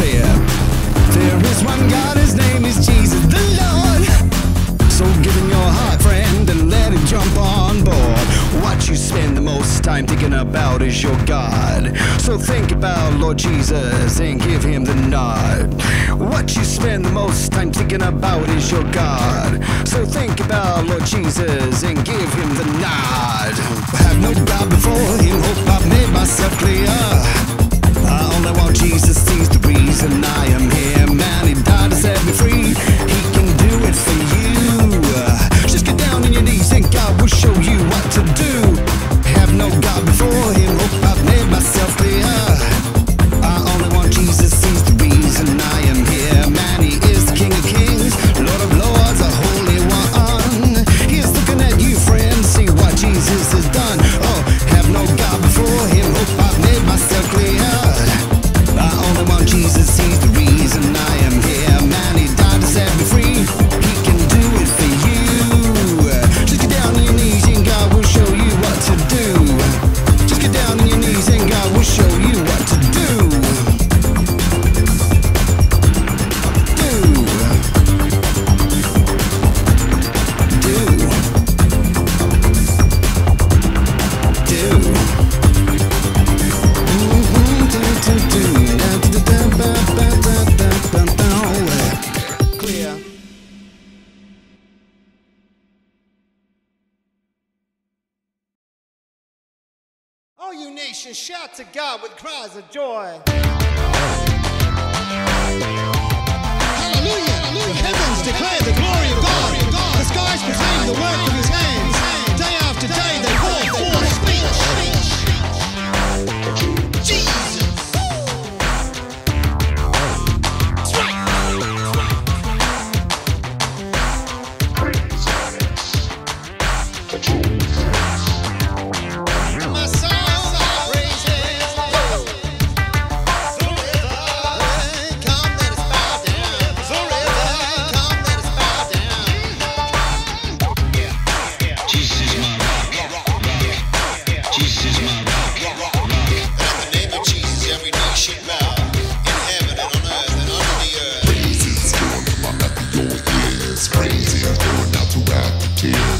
said, There is one God, his name is Jesus the Lord. So give him your heart, friend, and let him jump on board. What you spend the most time thinking about is your God. So think about Lord Jesus and give him the nod. What you spend the most time thinking about is your God. So think about Lord Jesus and give him the nod. Have no doubt before him, hope I've made myself clear. Uh, Want Jesus sees the reason I am here. Man, he died to set me free. He can do it for you. Uh, just get down on your knees and God will show you what cries of joy. You.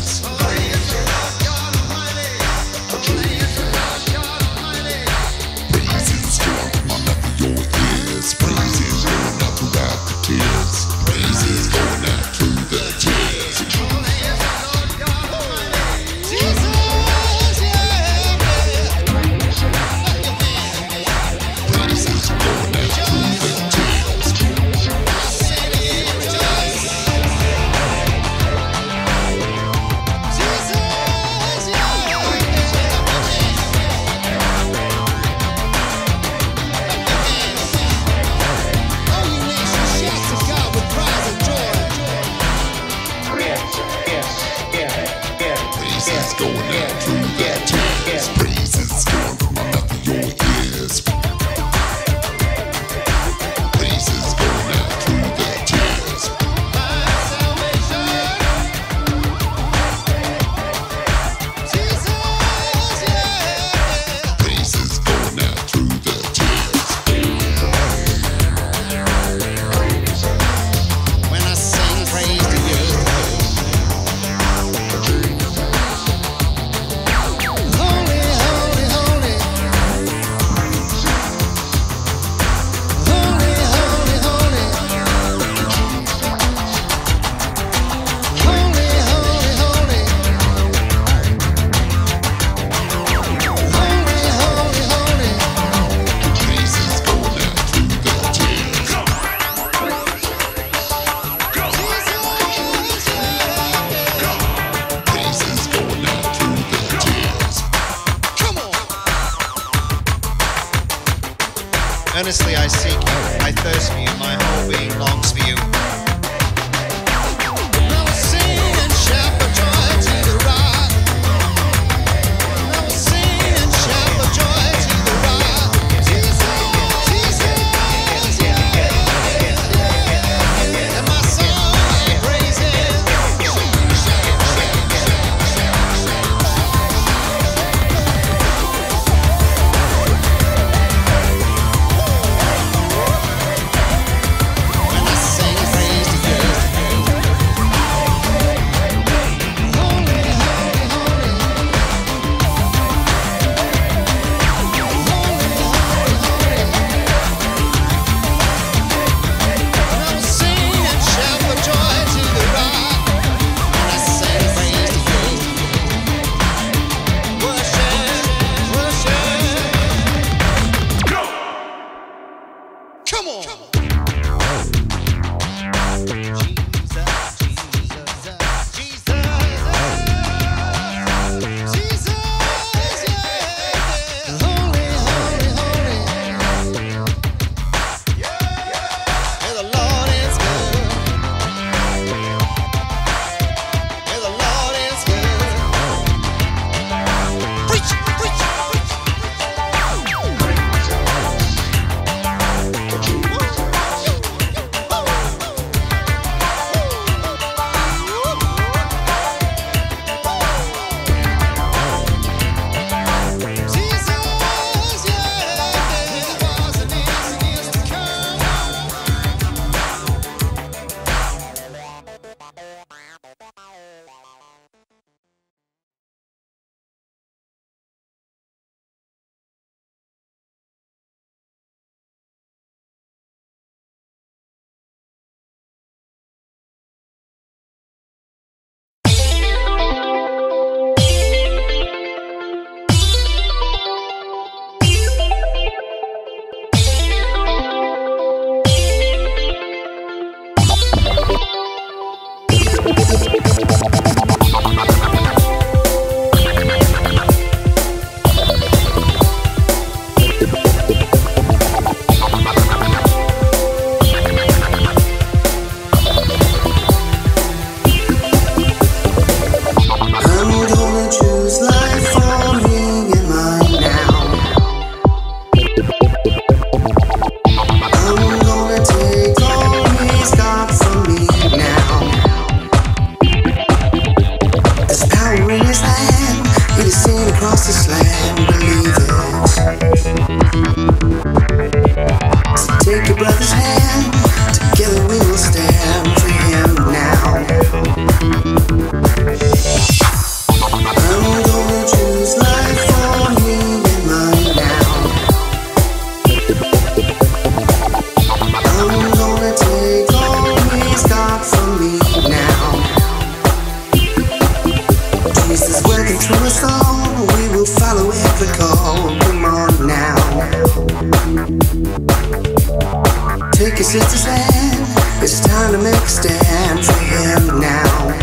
Take your sister's hand. It's time to make a stand for him now.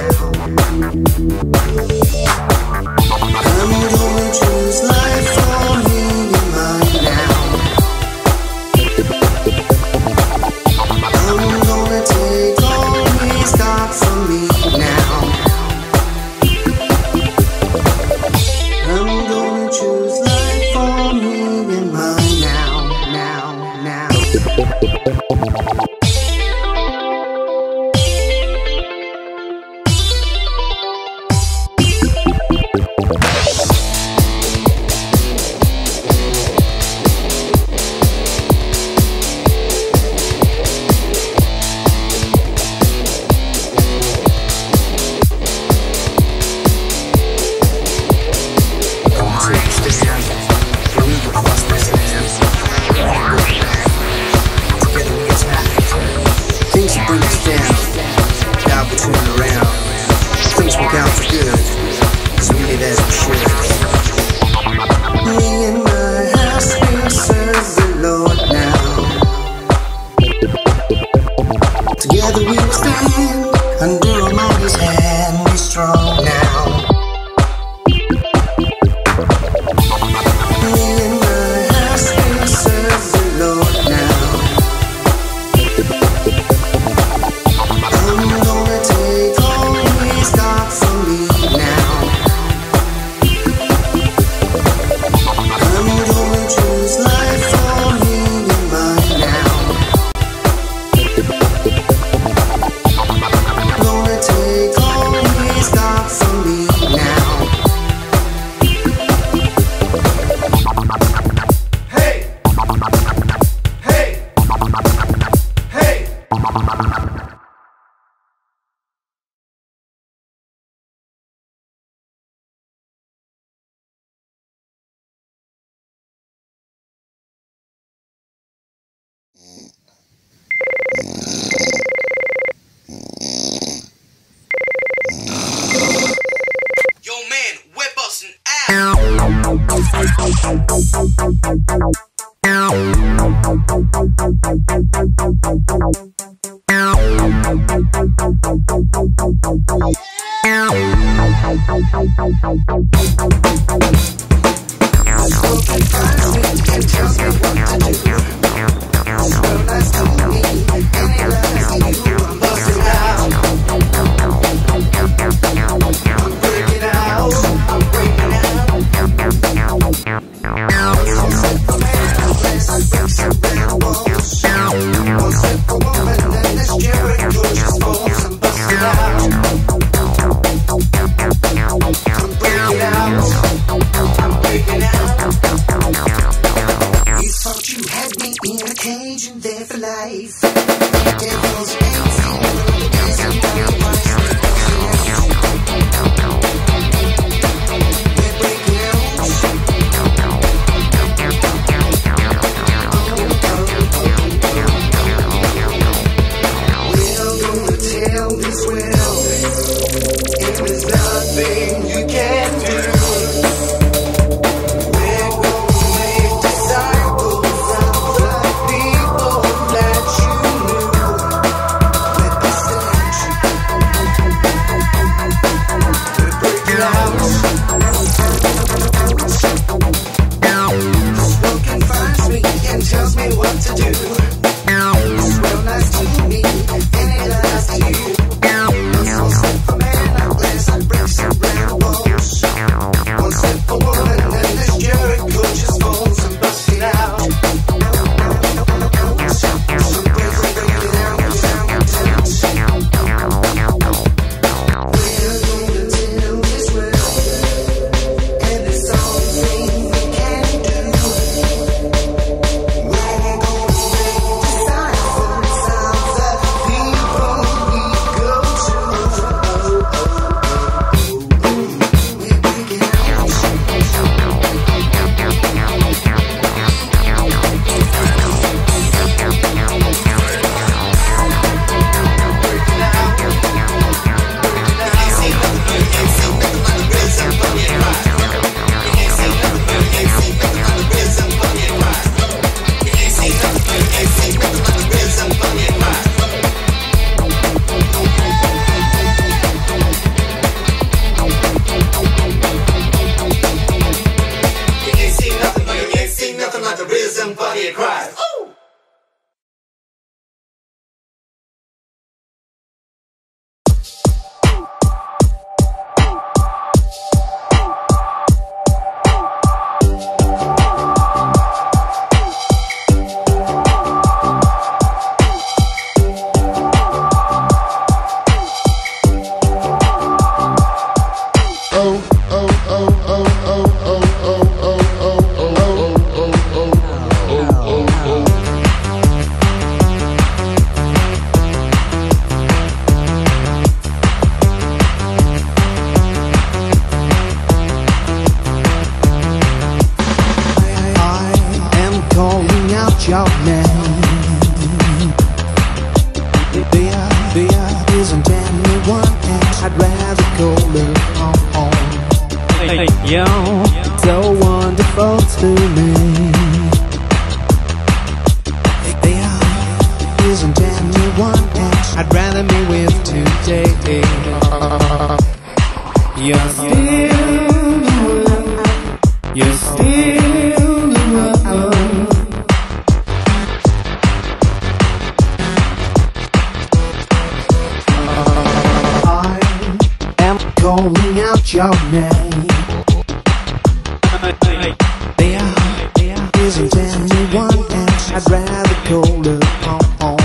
isn't anyone else I'd rather call upon.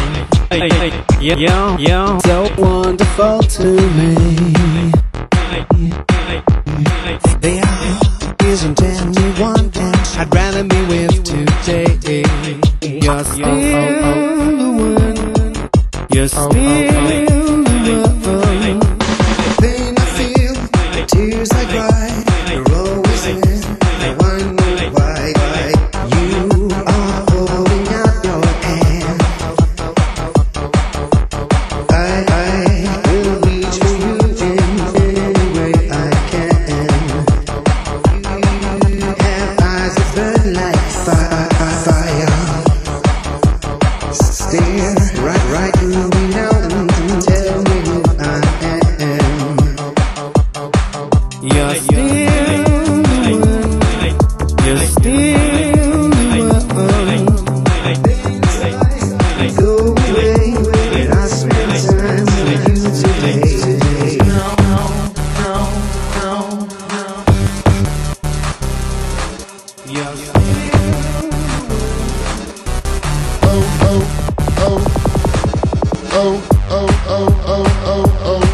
Hey, hey, yeah, yeah, so wonderful to me. You're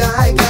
old guy,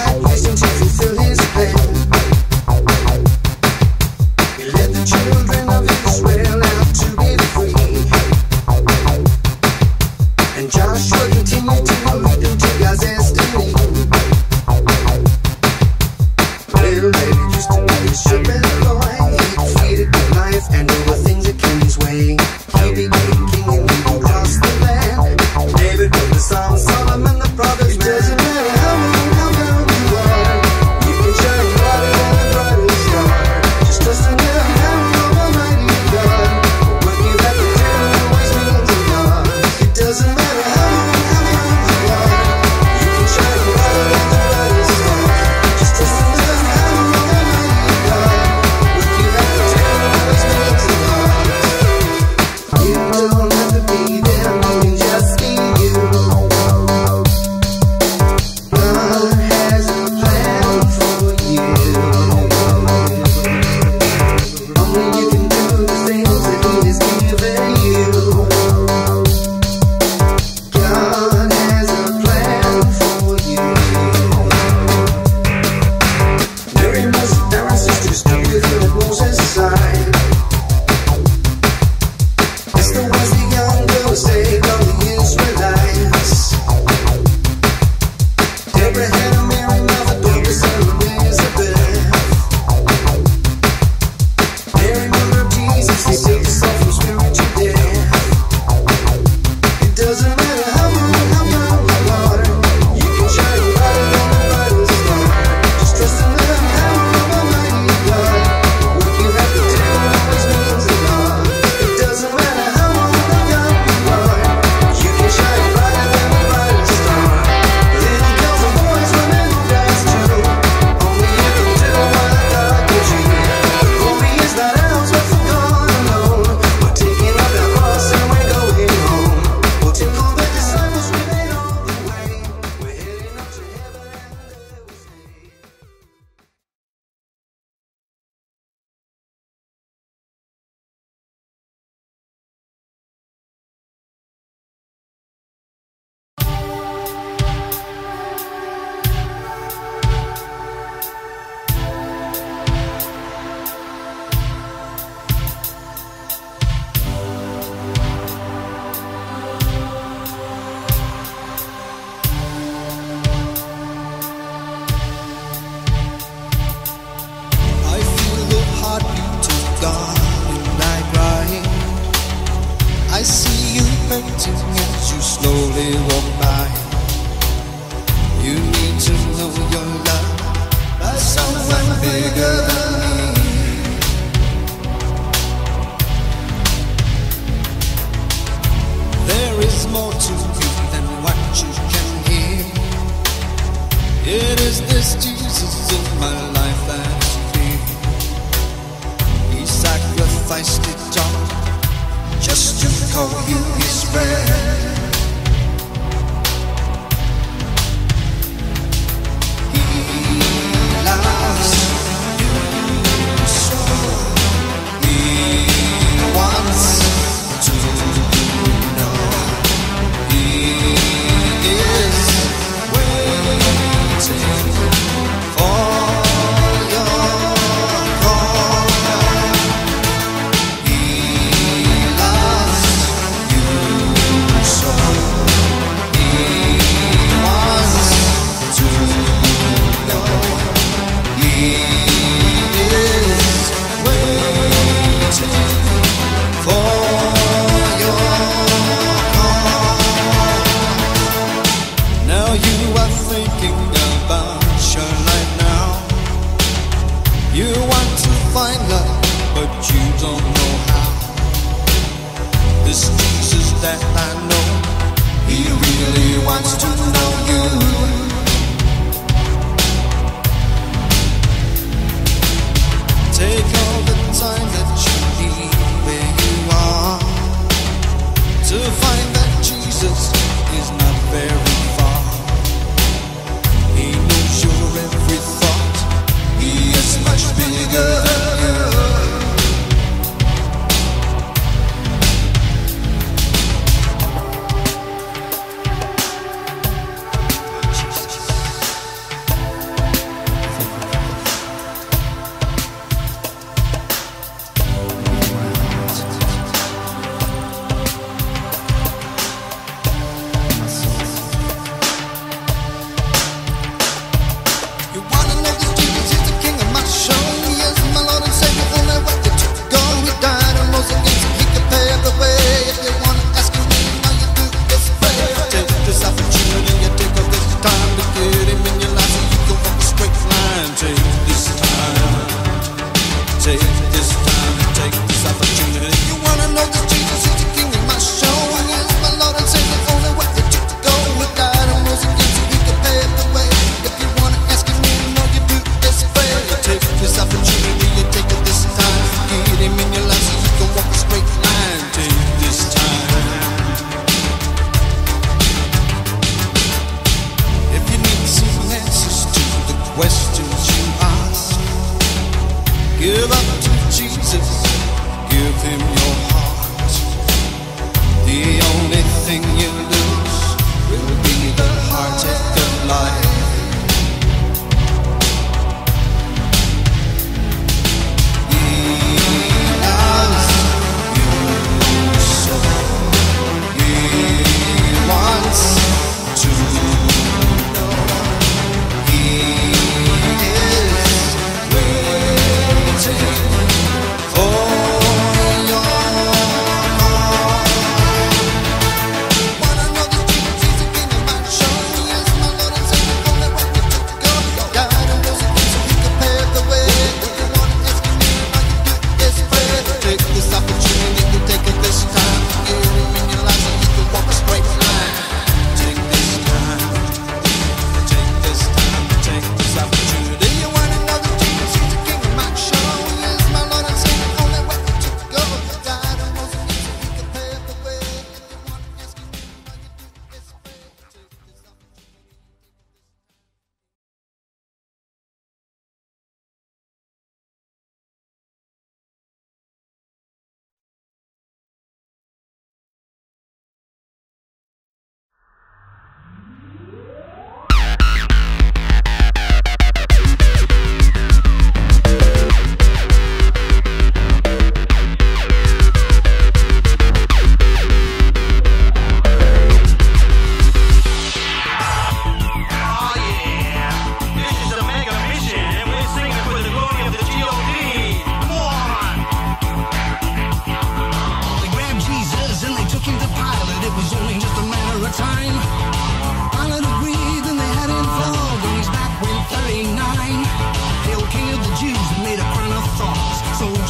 He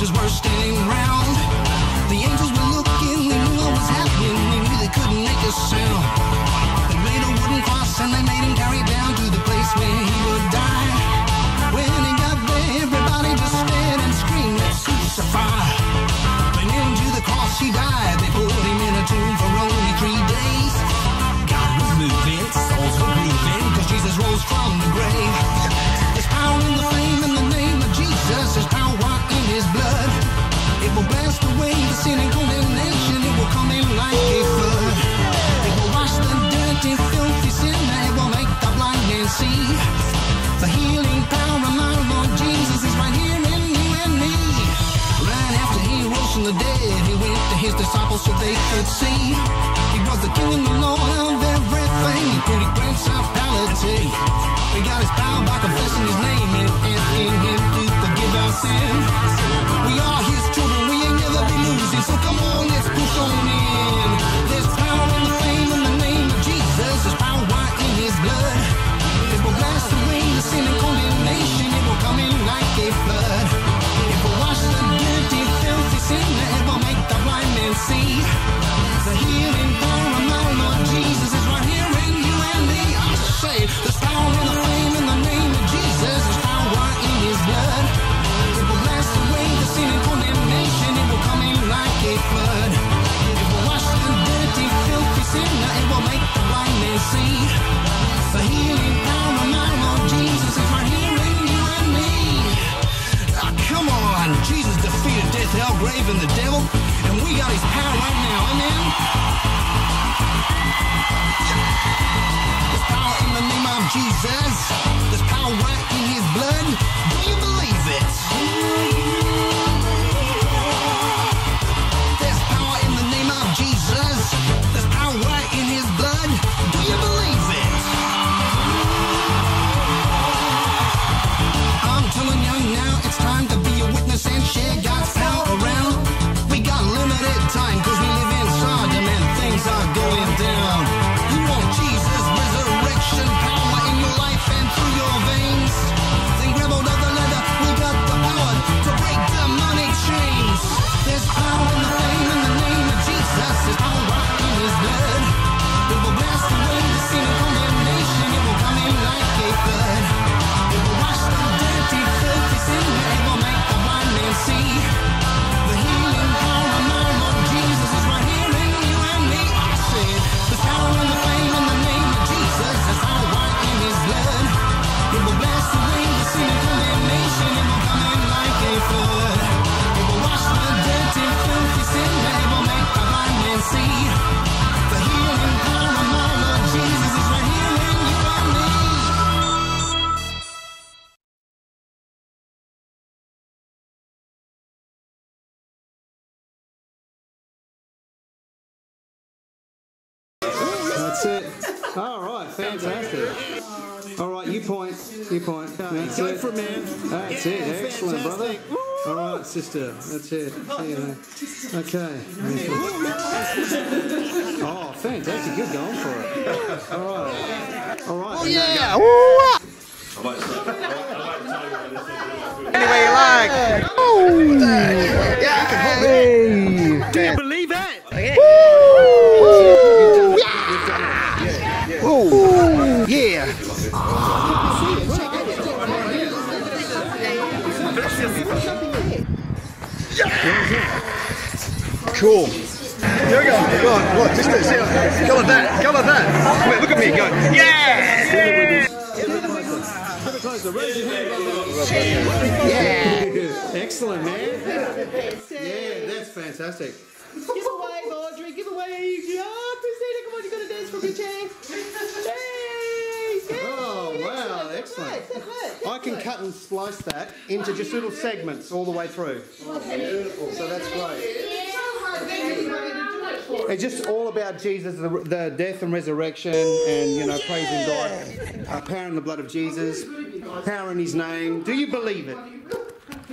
forces were standing round. The angels were looking, they knew what was happening, they knew they couldn't make a sound. his disciples so they could see. He was the king and the lord of everything, including great hospitality. We got his power by confessing his name and asking him to forgive our sins. fantastic. All right, you point. You point. That's Go it. for it, man. That's yeah, it. Excellent, fantastic. brother. All right, sister. That's it. Okay. oh, fantastic. You're going for it. All right. All right. Oh, yeah. anyway, like. Oh. Yeah. Hey. Do you believe that? Okay. Oh, yeah. yeah. Cool. Here we go. Go on, look, just this. Yeah. Go like that. Go like that. Wait, look at me. Go. Yeah! Yeah! yeah. Excellent, man. Yeah, that's fantastic. Give away, Audrey. Give away. Christina, come on. you got to dance from your chair. Yay! Oh, wow. Excellent. I can cut and slice that into just little segments all the way through. Beautiful. So that's great. It's just all about Jesus, the, death and resurrection, and you know, praising God, power in the blood of Jesus, power in His name. Do you believe it?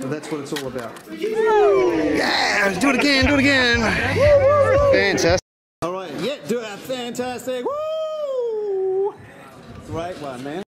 But that's what it's all about. Yeah, do it again, do it again. Fantastic. All right, yeah, do it fantastic. Woo! Great one, man.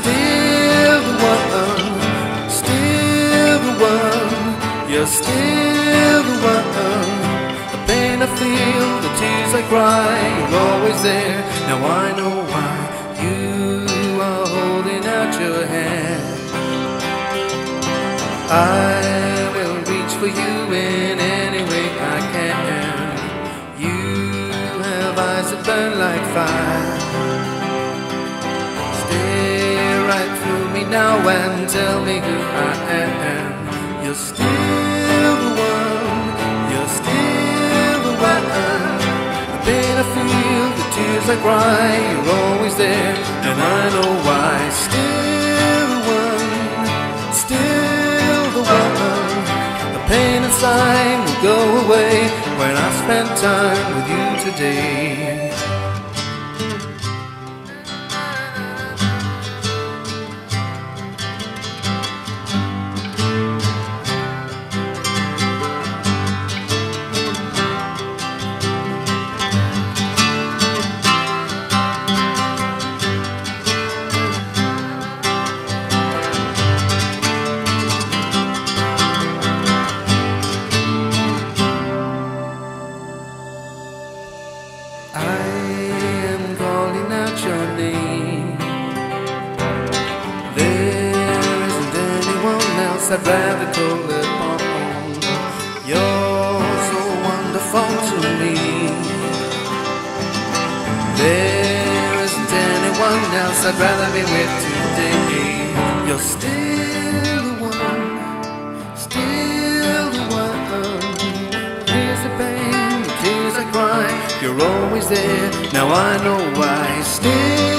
still the one, still the one. You're still the one. The pain I feel, the tears I cry, you're always there. Now I know why you are holding out your hand. I will reach for you in any way I can. You have eyes that burn like fire. Now and tell me who I am. You're still the one. You're still the one. The pain I feel, the tears I cry. You're always there, and I know why. Still the one. Still the one. The pain inside will go away when I spend time with you today. Else I'd rather be with today. You're still the one, still the one. Here's the pain, the tears I cry. You're always there, now I know why. Still